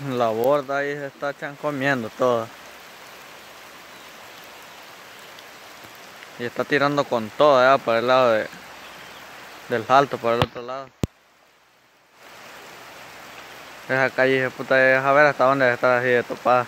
La borda ahí se está comiendo todo. Y está tirando con todo allá por el lado de, del salto, por el otro lado. Esa calle, puta, a ver hasta dónde está así de topada.